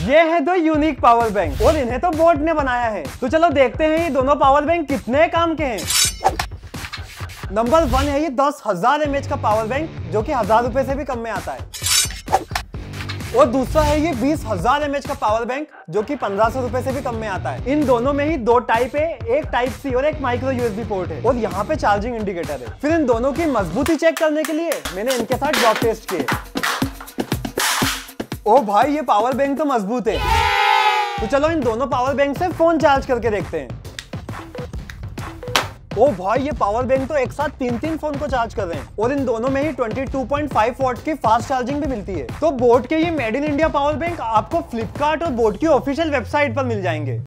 ये है दो यूनिक पावर बैंक और इन्हें तो बोट ने बनाया है। तो चलो देखते हैं ये दोनों पावर बैंक कितने काम के हैं। नंबर वन है ये दस हज़ार एम का पावर बैंक जो कि हज़ार रुपए से भी कम में आता है। और दूसरा है ये बीस हज़ार एम का पावर बैंक जो कि पंद्रह सौ रुपए से भी कम में आता है। इन दोनों में ही दो टाइप है, एक टाइप सी और एक माइक्रो यूएसबी पोर्ट है। और यहाँ पे चार्जिंग इंडिकेटर है। फिर इन दोनों की मजबूती चेक करने के लिए मैंने इनके साथ ड्रॉप टेस्ट किए। ओ भाई, ये पावर बैंक तो मज़बूत है। तो चलो इन दोनों पावर बैंक से फ़ोन चार्ज करके देखते हैं। ओ भाई, ये पावर बैंक तो एक साथ तीन तीन फ़ोन को चार्ज कर रहे हैं। और इन दोनों में ही 22.5 वॉट की फास्ट चार्जिंग भी मिलती है। तो बोट के ये made in India power bank आपको फ्लिपकार्ट और बोट की ऑफिशियल वेबसाइट पर मिल जाएँगे।